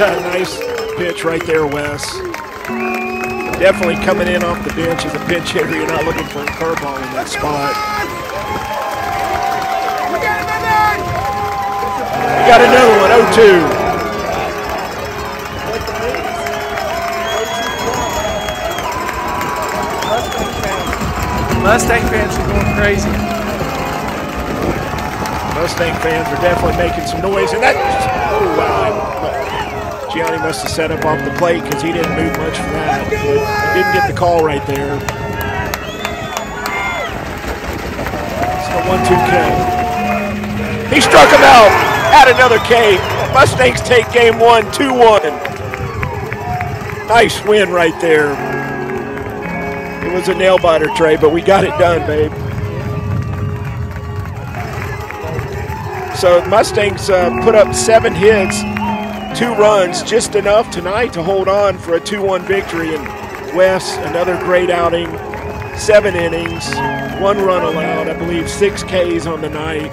Yeah, nice pitch right there, Wes. Definitely coming in off the bench as a pinch hitter. You're not looking for a curveball in that spot. We got another one, 0-2. Mustang fans are going crazy. Mustang fans are definitely making some noise, and that, oh wow. Gianni must have set up off the plate because he didn't move much for that. Didn't get the call right there. It's the one-two K. He struck him out. Had another K. Mustangs take game one, 2-1. Nice win right there. It was a nail biter, Trey, but we got it done, babe. So Mustangs uh, put up seven hits, two runs, just enough tonight to hold on for a 2-1 victory. And Wes, another great outing, seven innings, one run allowed, I believe six Ks on the night.